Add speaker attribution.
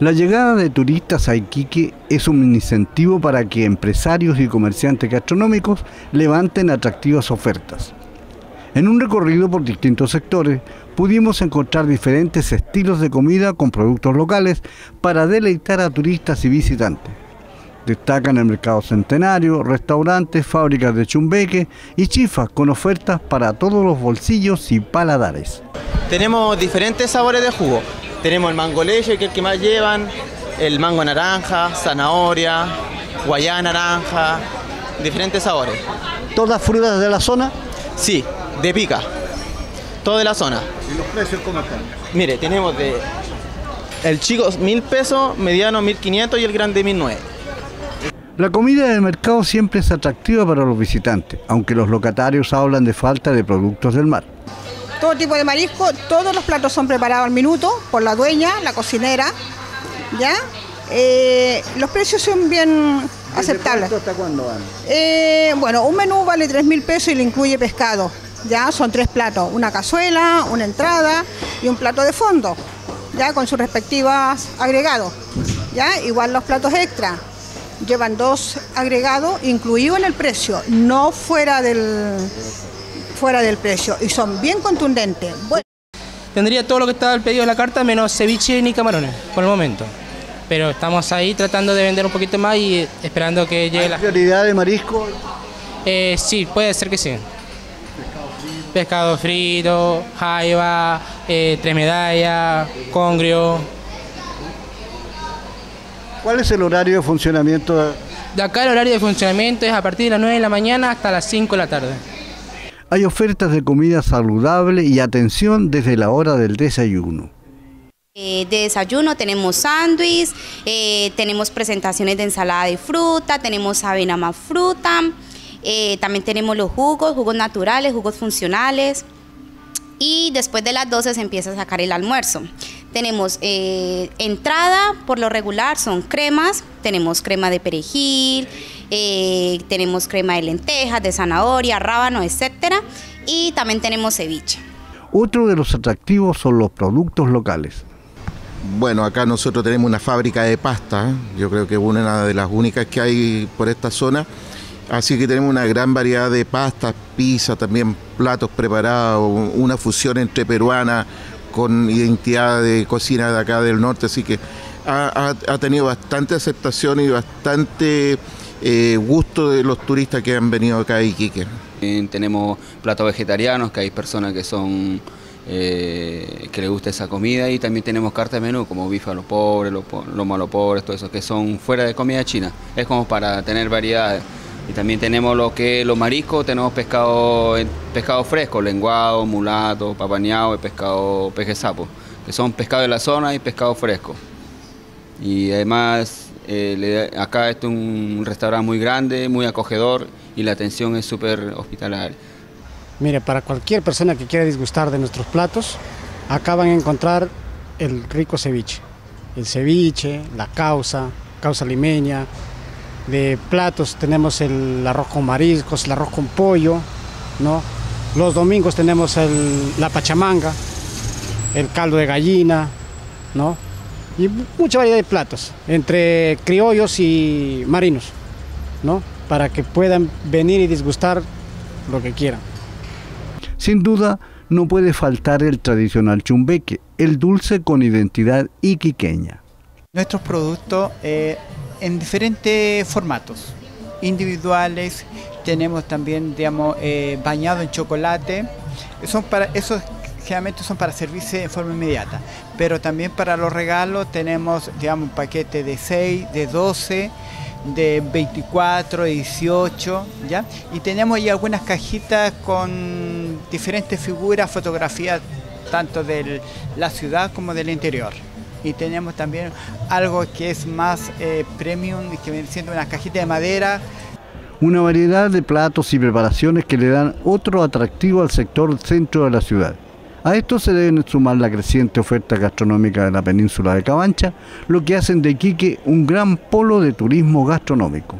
Speaker 1: La llegada de turistas a Iquique es un incentivo para que empresarios y comerciantes gastronómicos levanten atractivas ofertas. En un recorrido por distintos sectores pudimos encontrar diferentes estilos de comida con productos locales para deleitar a turistas y visitantes. Destacan el mercado centenario, restaurantes, fábricas de chumbeque y chifas con ofertas para todos los bolsillos y paladares.
Speaker 2: Tenemos diferentes sabores de jugo. Tenemos el mango leche, que es el que más llevan, el mango naranja, zanahoria, guayá naranja, diferentes sabores.
Speaker 1: ¿Todas frutas de la zona?
Speaker 2: Sí, de pica. Todo de la zona.
Speaker 1: ¿Y los precios cómo están?
Speaker 2: Mire, tenemos de el chico mil pesos, mediano mil quinientos y el grande mil nueve.
Speaker 1: La comida del mercado siempre es atractiva para los visitantes, aunque los locatarios hablan de falta de productos del mar
Speaker 3: todo tipo de marisco, todos los platos son preparados al minuto por la dueña, la cocinera, ¿ya? Eh, los precios son bien aceptables.
Speaker 1: ¿Hasta cuándo van?
Speaker 3: Eh, bueno, un menú vale 3 mil pesos y le incluye pescado, ¿ya? Son tres platos, una cazuela, una entrada y un plato de fondo, ¿ya? Con sus respectivas agregados, ¿ya? Igual los platos extra. Llevan dos agregados incluidos en el precio, no fuera del, fuera del precio y son bien contundentes.
Speaker 4: Tendría todo lo que estaba el pedido de la carta menos ceviche ni camarones por el momento. Pero estamos ahí tratando de vender un poquito más y esperando que llegue la...
Speaker 1: prioridad de marisco?
Speaker 4: Eh, sí, puede ser que sí. Pescado frito, jaiba, eh, tres medallas, congrio.
Speaker 1: ¿Cuál es el horario de funcionamiento?
Speaker 4: De acá el horario de funcionamiento es a partir de las 9 de la mañana hasta las 5 de la tarde.
Speaker 1: Hay ofertas de comida saludable y atención desde la hora del desayuno.
Speaker 5: Eh, de desayuno tenemos sándwich, eh, tenemos presentaciones de ensalada de fruta, tenemos avena más fruta, eh, también tenemos los jugos, jugos naturales, jugos funcionales y después de las 12 se empieza a sacar el almuerzo. Tenemos entrada, por lo regular son cremas, tenemos crema de perejil, eh, tenemos crema de lentejas, de zanahoria, rábano, etcétera, y también tenemos ceviche.
Speaker 1: Otro de los atractivos son los productos locales.
Speaker 6: Bueno, acá nosotros tenemos una fábrica de pasta, yo creo que es una de las únicas que hay por esta zona. Así que tenemos una gran variedad de pastas, pizza, también platos preparados, una fusión entre peruana con identidad de cocina de acá del norte. Así que ha, ha tenido bastante aceptación y bastante eh, gusto de los turistas que han venido acá a Iquique.
Speaker 7: Tenemos platos vegetarianos, que hay personas que son eh, que les gusta esa comida y también tenemos carta de menú como bife a los pobres, los, lomo pobres, todo eso, que son fuera de comida china. Es como para tener variedades. Y también tenemos lo que los mariscos, tenemos pescado, pescado fresco, lenguado, mulato, papañado pescado peje sapo, que son pescado de la zona y pescado fresco. Y además eh, acá es un restaurante muy grande, muy acogedor y la atención es súper hospitalaria.
Speaker 8: Mire, para cualquier persona que quiera disgustar de nuestros platos, acá van a encontrar el rico ceviche. El ceviche, la causa, causa limeña. De platos tenemos el arroz con mariscos, el arroz con pollo, ¿no? Los domingos tenemos la pachamanga, el caldo de gallina, ¿no? Y mucha variedad de platos, entre criollos y marinos, ¿no? Para que puedan venir y disgustar lo que quieran.
Speaker 1: Sin duda, no puede faltar el tradicional chumbeque, el dulce con identidad iquiqueña.
Speaker 9: Nuestros productos eh, en diferentes formatos, individuales, tenemos también, digamos, eh, bañado en chocolate, son para esos generalmente son para servirse en forma inmediata, pero también para los regalos tenemos, digamos, un paquete de 6, de 12, de 24, 18, ¿ya? Y tenemos ahí algunas cajitas con diferentes figuras, fotografías tanto de la ciudad como del interior. Y tenemos también algo que es más eh, premium, que viene siendo una cajita de madera.
Speaker 1: Una variedad de platos y preparaciones que le dan otro atractivo al sector centro de la ciudad. A esto se deben sumar la creciente oferta gastronómica de la península de Cabancha, lo que hacen de Iquique un gran polo de turismo gastronómico.